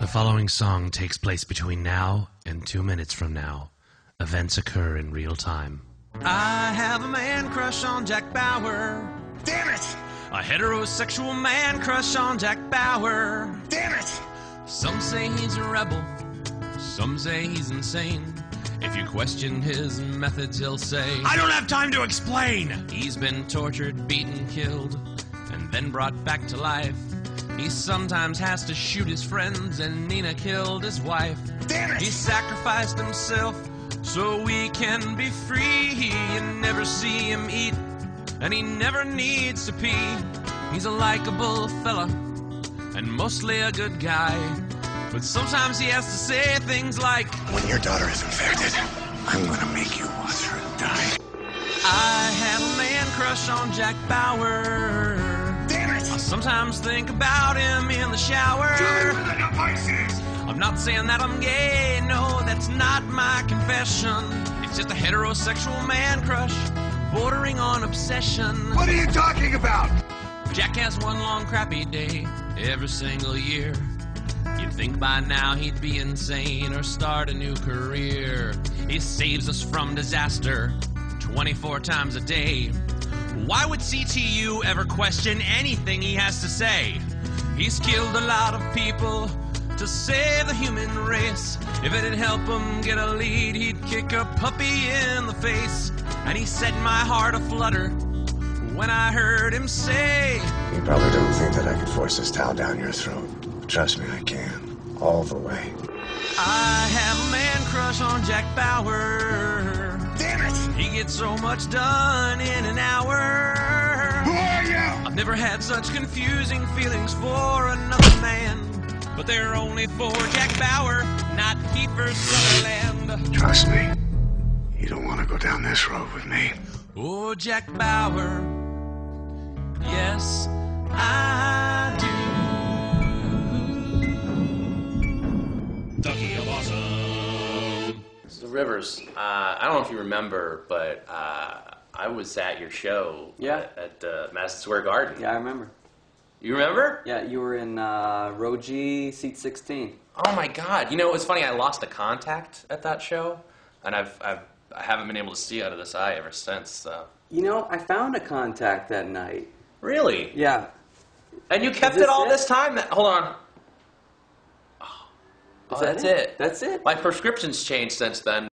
The following song takes place between now and two minutes from now. Events occur in real time. I have a man crush on Jack Bauer. Damn it! A heterosexual man crush on Jack Bauer. Damn it! Some say he's a rebel, some say he's insane. If you question his methods, he'll say, I don't have time to explain! He's been tortured, beaten, killed, and then brought back to life. He sometimes has to shoot his friends, and Nina killed his wife. Damn He sacrificed himself so we can be free. You never see him eat, and he never needs to pee. He's a likable fella, and mostly a good guy. But sometimes he has to say things like, When your daughter is infected, I'm gonna make you watch her die. I have a man crush on Jack Bauer. Damn I it! sometimes think about him in the shower. I'm not saying that I'm gay, no, that's not my confession. It's just a heterosexual man crush, bordering on obsession. What are you talking about? Jack has one long crappy day every single year. You'd think by now he'd be insane or start a new career. He saves us from disaster 24 times a day. Why would CTU ever question anything he has to say? He's killed a lot of people to save the human race. If it'd help him get a lead, he'd kick a puppy in the face. And he set my heart aflutter when I heard him say, You probably don't think that I could force this towel down your throat. Trust me, I can. All the way. I have a man crush on Jack Bauer. Damn it! He gets so much done in an hour. Who are you? I've never had such confusing feelings for another man. But they're only for Jack Bauer, not Kiefer Sutherland. Trust me. You don't want to go down this road with me. Oh, Jack Bauer. Yes, I So Rivers, uh, I don't know if you remember, but uh, I was at your show Yeah. at, at uh, Madison Square Garden. Yeah, I remember. You remember? Yeah, you were in uh, row G, seat 16. Oh my God! You know it was funny. I lost a contact at that show, and I've, I've I haven't been able to see out of this eye ever since. So. You know, I found a contact that night. Really? Yeah. And you kept this it all it? this time? Hold on. Oh, that's it. That's it? My prescription's changed since then.